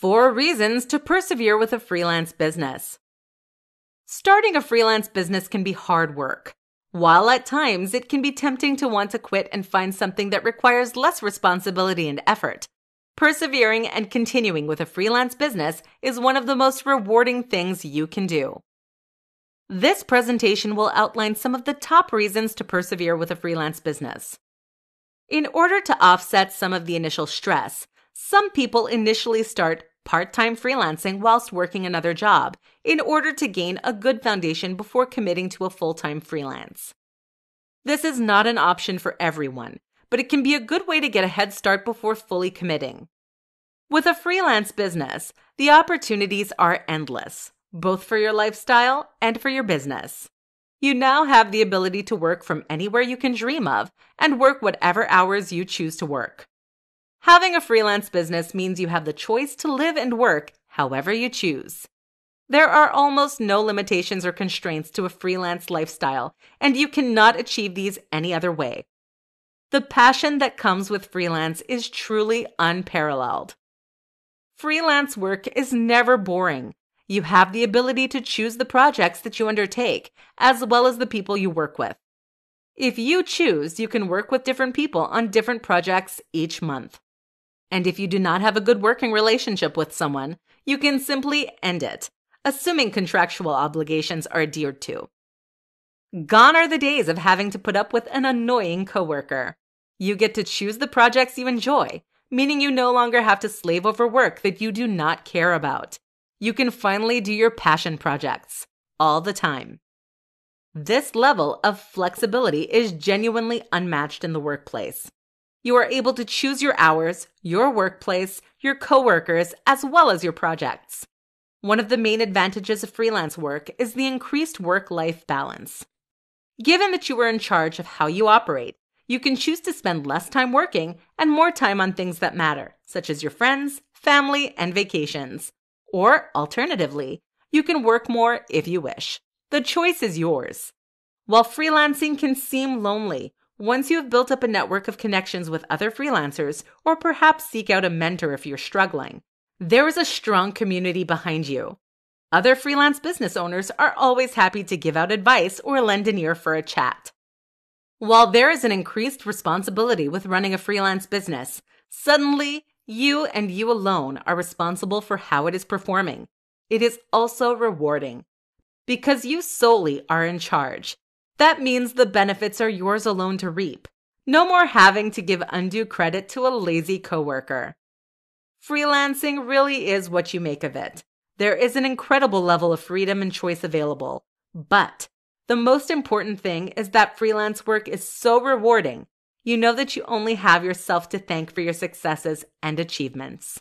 Four reasons to persevere with a freelance business. Starting a freelance business can be hard work. While at times it can be tempting to want to quit and find something that requires less responsibility and effort, persevering and continuing with a freelance business is one of the most rewarding things you can do. This presentation will outline some of the top reasons to persevere with a freelance business. In order to offset some of the initial stress, some people initially start part time freelancing whilst working another job in order to gain a good foundation before committing to a full time freelance. This is not an option for everyone, but it can be a good way to get a head start before fully committing. With a freelance business, the opportunities are endless, both for your lifestyle and for your business. You now have the ability to work from anywhere you can dream of and work whatever hours you choose to work. Having a freelance business means you have the choice to live and work however you choose. There are almost no limitations or constraints to a freelance lifestyle, and you cannot achieve these any other way. The passion that comes with freelance is truly unparalleled. Freelance work is never boring. You have the ability to choose the projects that you undertake, as well as the people you work with. If you choose, you can work with different people on different projects each month. And if you do not have a good working relationship with someone, you can simply end it, assuming contractual obligations are adhered to. Gone are the days of having to put up with an annoying coworker. You get to choose the projects you enjoy, meaning you no longer have to slave over work that you do not care about. You can finally do your passion projects all the time. This level of flexibility is genuinely unmatched in the workplace. You are able to choose your hours, your workplace, your coworkers, as well as your projects. One of the main advantages of freelance work is the increased work life balance. Given that you are in charge of how you operate, you can choose to spend less time working and more time on things that matter, such as your friends, family, and vacations. Or, alternatively, you can work more if you wish. The choice is yours. While freelancing can seem lonely, once you have built up a network of connections with other freelancers, or perhaps seek out a mentor if you're struggling, there is a strong community behind you. Other freelance business owners are always happy to give out advice or lend an ear for a chat. While there is an increased responsibility with running a freelance business, suddenly you and you alone are responsible for how it is performing. It is also rewarding. Because you solely are in charge, that means the benefits are yours alone to reap. No more having to give undue credit to a lazy coworker. Freelancing really is what you make of it. There is an incredible level of freedom and choice available. But the most important thing is that freelance work is so rewarding. You know that you only have yourself to thank for your successes and achievements.